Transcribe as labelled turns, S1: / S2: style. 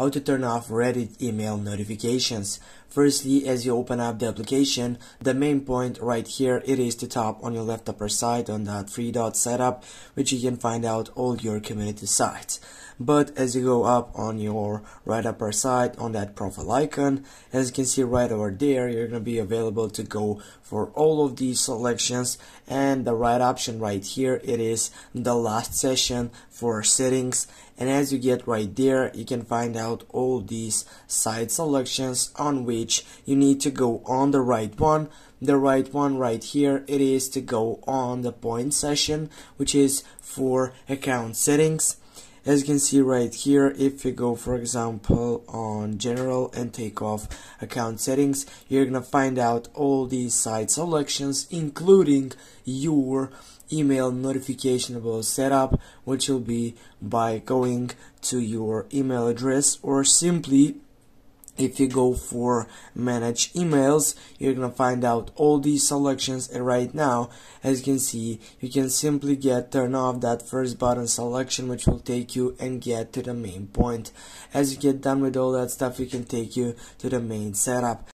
S1: how to turn off Reddit email notifications. Firstly, as you open up the application, the main point right here, it is the top on your left upper side on that three dot setup, which you can find out all your community sites. But as you go up on your right upper side on that profile icon, as you can see right over there, you're going to be available to go for all of these selections and the right option right here, it is the last session for settings and as you get right there you can find out all these site selections on which you need to go on the right one. The right one right here it is to go on the point session which is for account settings as you can see right here if you go for example on general and take off account settings you're gonna find out all these site selections including your email notificationable setup which will be by going to your email address or simply if you go for manage emails you're gonna find out all these selections and right now as you can see you can simply get turn off that first button selection which will take you and get to the main point. As you get done with all that stuff you can take you to the main setup